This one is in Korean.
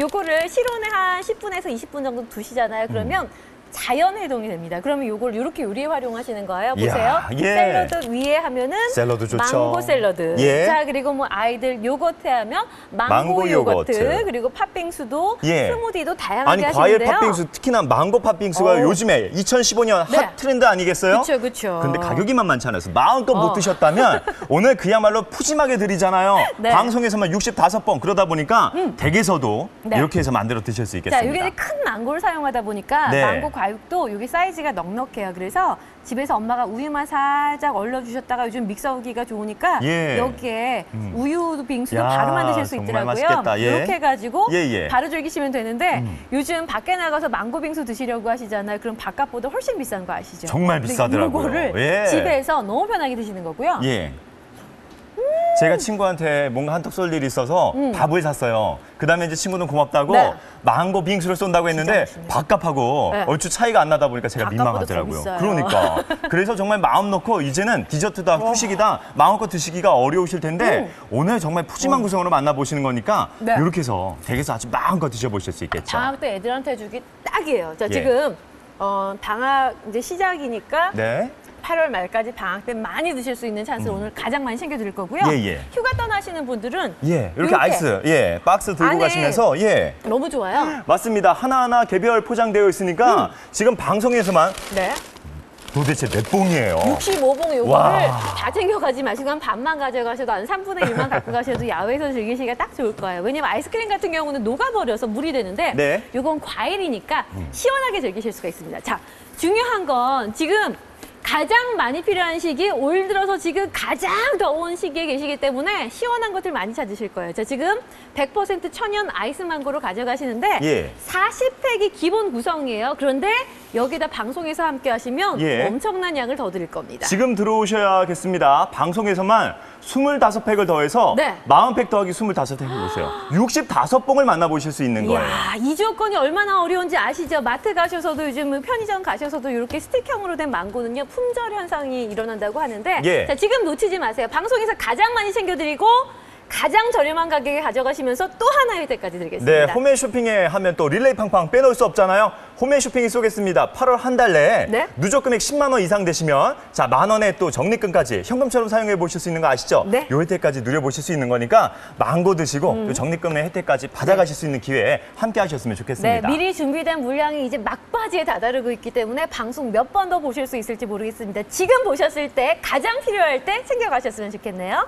요거를 실온에 한 10분에서 20분 정도 두시잖아요. 그러면 자연 해동이 됩니다. 그러면 요걸 이렇게 요리에 활용하시는 거예요. 보세요. 예. 샐러드 위에 하면은 샐러드 좋죠. 망고 샐러드. 예. 자, 그리고 뭐 아이들 요거트 하면 망고, 망고 요거트. 요거트. 그리고 팥빙수도 예. 스무디도 다양하게 아니 과일 하시는데요. 팥빙수 특히나 망고 팥빙수가 어우. 요즘에 2015년 네. hot trend 아니겠어요? 그쵸, 그쵸. 근데 가격이 만만치 않아서 마음껏 어. 못 드셨다면 오늘 그야말로 푸짐하게 드리잖아요. 네. 음. 방송에서만 65번 그러다 보니까 댁에서도 네. 이렇게 해서 만들어 드실 수 있겠습니다. 자, 이게 큰 망고를 사용하다 보니까 네. 망고 과육도 여기 사이즈가 넉넉해요. 그래서 집에서 엄마가 우유만 살짝 얼려주셨다가 요즘 믹서기가 좋으니까 예. 여기에 우유 빙수도 야, 바로 만드실 수 있더라고요. 예. 이렇게 해가지고 예, 예. 바로 즐기시면 되는데 요즘 밖에 나가서 망고 빙수 드시려고 하시잖아요. 그럼 바깥보다 훨씬 비싼 거 아시죠? 정말 비싸더라고요. 이거를 예. 집에서 너무 편하게 드시는 거고요. 예. 제가 친구한테 뭔가 한턱 쏠 일이 있어서 밥을 샀어요. 그 다음에 이제 친구는 고맙다고 음. 네. 망고 빙수를 쏜다고 했는데. 밥값하고 네. 얼추 차이가 안 나다 보니까 제가 민망하더라고요. 그러니까. 그래서 정말 마음 놓고 이제는 디저트다, 후식이다, 마음껏 드시기가 어려우실 텐데 오늘 정말 푸짐한 구성으로 만나보시는 거니까 음. 네. 이렇게 해서 댁에서 아주 마음껏 드셔보실 수 있겠죠. 방학 때 애들한테 주기 딱이에요. 자, 예. 지금 어, 방학 이제 시작이니까 네. 8월 말까지 방학 때 많이 드실 수 있는 찬스를 오늘 가장 많이 챙겨드릴 거고요. 음. 예, 예. 휴가 떠나시는 분들은 예. 이렇게 아이스, 예. 박스 들고 안에 가시면서, 예. 너무 좋아요. 맞습니다. 하나하나 개별 포장되어 있으니까 지금 방송에서만 네. 도대체 몇 봉이에요? 65봉 요거를 와. 다 챙겨가지 마시고 한 반만 가져가셔도 한 3분의 1만 갖고 가셔도 야외에서 즐기시기가 딱 좋을 거예요. 왜냐면 아이스크림 같은 경우는 녹아버려서 물이 되는데 네. 요건 과일이니까 시원하게 즐기실 수가 있습니다. 자, 중요한 건 지금 가장 많이 필요한 시기, 올 들어서 지금 가장 더운 시기에 계시기 때문에 시원한 것들 많이 찾으실 거예요. 자, 지금 100% 천연 아이스 망고를 가져가시는데 예. 40팩이 기본 구성이에요. 그런데 여기다 방송에서 함께 하시면 예. 엄청난 양을 더 드릴 겁니다. 지금 들어오셔야겠습니다. 방송에서만 25팩을 더해서 네. 40팩 더하기 25팩을 보세요. 65봉을 만나보실 수 있는 거예요. 이야, 이 조건이 얼마나 어려운지 아시죠? 마트 가셔서도 요즘 편의점 가셔서도 이렇게 스틱형으로 된 망고는요 품절 현상이 일어난다고 하는데 예. 자 지금 놓치지 마세요. 방송에서 가장 많이 챙겨드리고 가장 저렴한 가격에 가져가시면서 또 하나의 혜택까지 드리겠습니다. 네, 홈앤 쇼핑에 하면 또 릴레이 팡팡 빼놓을 수 없잖아요. 홈앤 쇼핑이 쏘겠습니다. 8월 한 달 내에 네. 누적 금액 10만 원 이상 되시면 자, 만 원에 또 적립금까지 현금처럼 사용해 보실 수 있는 거 아시죠? 네. 요 혜택까지 누려 보실 수 있는 거니까 망고 드시고 음. 요 적립금의 혜택까지 받아 가실 수 있는 기회에 함께 하셨으면 네, 좋겠습니다. 미리 준비된 물량이 이제 막바지에 다다르고 있기 때문에 방송 몇 번 더 보실 수 있을지 모르겠습니다. 지금 보셨을 때 가장 필요할 때 챙겨 가셨으면 좋겠네요.